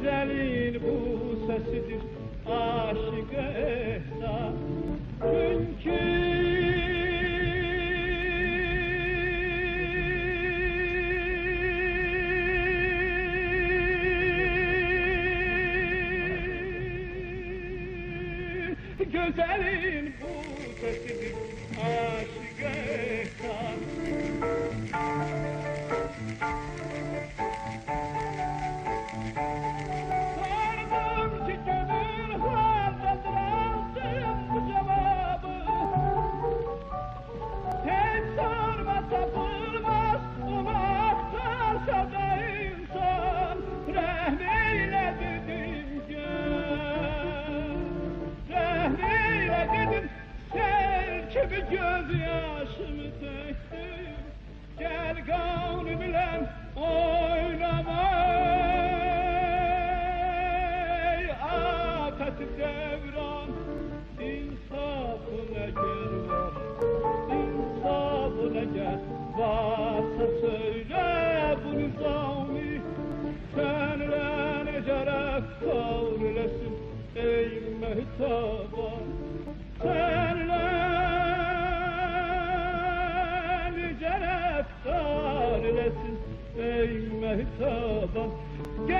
güzelin bu sesidir aşık ehda çünkü güzelin bu sesidir aşık ehda gibi gözyaşımı döktüm Gel gönlümle oynama. Ey afet devran İnsafına gel var. İnsafına gel Varsa söyle bu nizami Senle nece reftar eylesin ey mehtaban eylesin ey mehtaban Gel